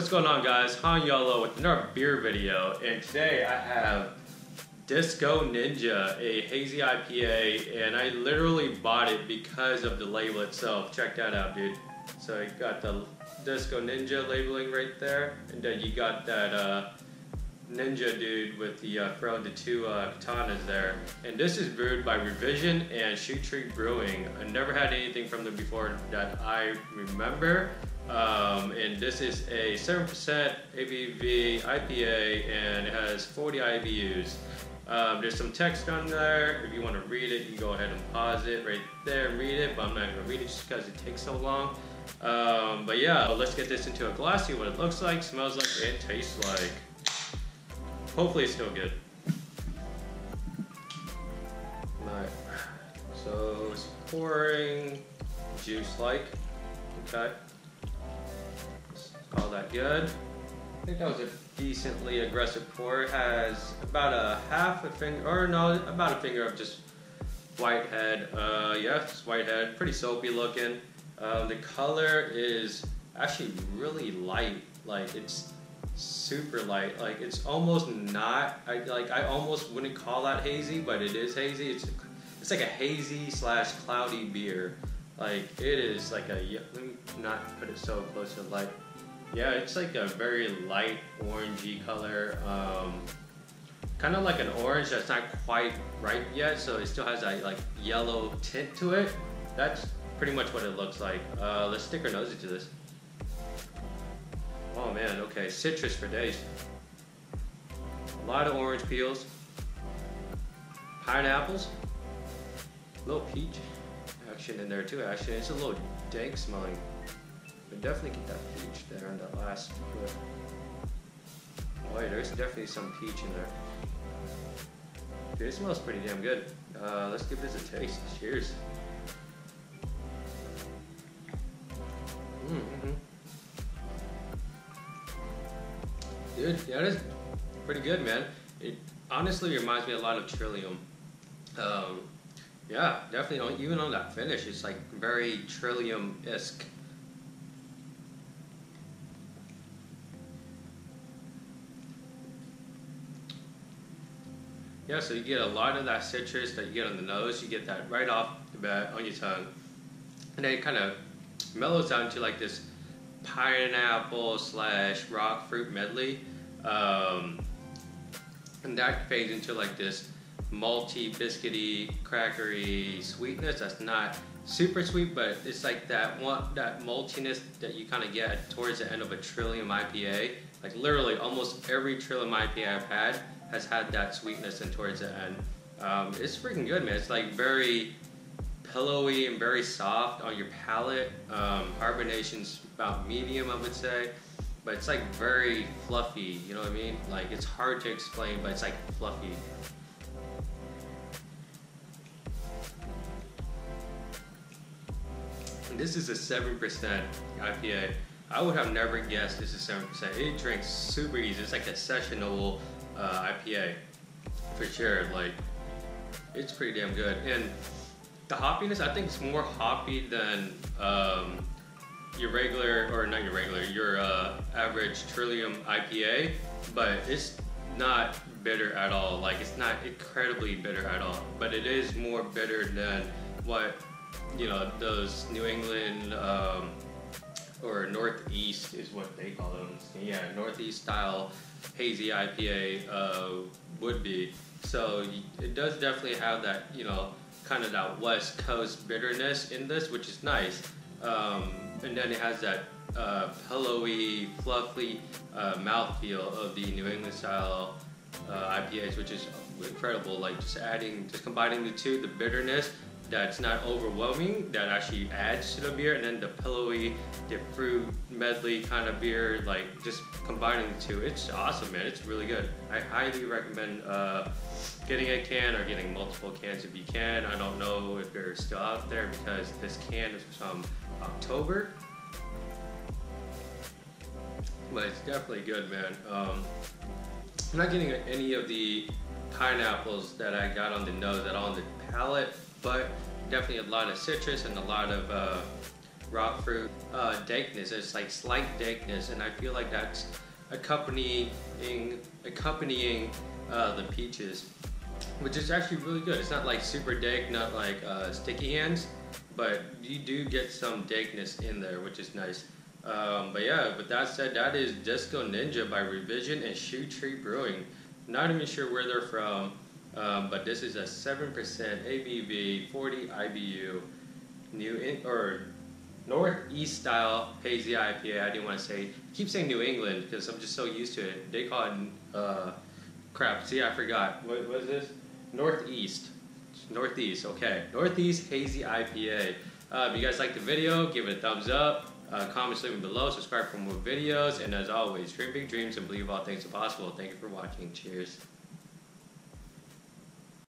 What's going on guys? Han Yolo with another beer video and today I have Disco Ninja, a hazy IPA and I literally bought it because of the label itself. Check that out dude. So you got the Disco Ninja labeling right there and then you got that uh, ninja dude with the uh, throwing the two uh, katanas there. And this is brewed by Revision and Shoe Tree Brewing. I never had anything from them before that I remember. Um, and this is a 7% ABV IPA and it has 40 IBUs. Um, there's some text on there. If you want to read it, you can go ahead and pause it right there and read it, but I'm not going to read it just because it takes so long. Um, but yeah, let's get this into a glass, see what it looks like, smells like, and tastes like. Hopefully it's still good. Alright, so it's pouring juice-like, okay. All that good. I think that was a decently aggressive pour. It has about a half a finger, or no, about a finger of just whitehead. Uh, yeah, just whitehead, pretty soapy looking. Uh, the color is actually really light. Like it's super light. Like it's almost not. I like. I almost wouldn't call that hazy, but it is hazy. It's it's like a hazy slash cloudy beer. Like it is like a. Let me not put it so close to light. Yeah, it's like a very light orangey color. Um, kind of like an orange that's not quite ripe yet, so it still has that like yellow tint to it. That's pretty much what it looks like. Uh, let's stick our nose into this. Oh man, okay, citrus for days. A lot of orange peels, pineapples, a little peach in there too. Actually, it's a little dank smelling. But definitely get that peach there on the last. Oh yeah, there's definitely some peach in there. Dude, it smells pretty damn good. Uh, let's give this a taste. Cheers. Mm -hmm. Dude, yeah, it is pretty good, man. It honestly reminds me a lot of Trillium. Um, yeah, definitely. Even on that finish, it's like very Trillium-esque. Yeah, so you get a lot of that citrus that you get on the nose. You get that right off the bat on your tongue. And then it kind of mellows down to like this pineapple slash rock fruit medley. Um, and that fades into like this malty, biscuity, crackery sweetness that's not super sweet, but it's like that one that maltiness that you kind of get towards the end of a Trillium IPA. Like literally almost every Trillium IPA I've had has had that sweetness and towards the end. Um, it's freaking good, man. It's like very pillowy and very soft on your palate. Um, carbonation's about medium, I would say. But it's like very fluffy, you know what I mean? Like it's hard to explain, but it's like fluffy. This is a 7% IPA. I would have never guessed this is 7%. It drinks super easy. It's like a sessionable uh, IPA for sure. Like, it's pretty damn good. And the hoppiness, I think it's more hoppy than um, your regular, or not your regular, your uh, average Trillium IPA, but it's not bitter at all. Like, it's not incredibly bitter at all, but it is more bitter than what, you know, those New England, um, or Northeast is what they call them. Yeah, Northeast style hazy IPA uh, would be. So it does definitely have that, you know, kind of that West Coast bitterness in this, which is nice. Um, and then it has that uh, pillowy, fluffy uh, mouthfeel of the New England style uh, IPAs, which is incredible. Like just adding, just combining the two, the bitterness that's not overwhelming, that actually adds to the beer, and then the pillowy, the fruit medley kind of beer, like just combining the two. It's awesome, man. It's really good. I highly recommend uh, getting a can or getting multiple cans if you can. I don't know if they're still out there because this can is from October. But it's definitely good, man. Um, I'm not getting any of the pineapples that I got on the nose at all on the palate but definitely a lot of citrus and a lot of uh, raw fruit uh, dankness. It's like slight dankness, and I feel like that's accompanying accompanying uh, the peaches, which is actually really good. It's not like super dank, not like uh, sticky hands, but you do get some dankness in there, which is nice. Um, but yeah, with that said, that is Disco Ninja by Revision and Shoe Tree Brewing. Not even sure where they're from, um, but this is a 7% ABV, 40 IBU, New in, or Northeast style hazy IPA. I didn't want to say. keep saying New England because I'm just so used to it. They call it uh, crap. See, I forgot. What was this? Northeast. Northeast. Okay. Northeast hazy IPA. Uh, if you guys like the video, give it a thumbs up. Uh, comments leave below. Subscribe for more videos. And as always, dream big dreams and believe all things are possible. Thank you for watching. Cheers.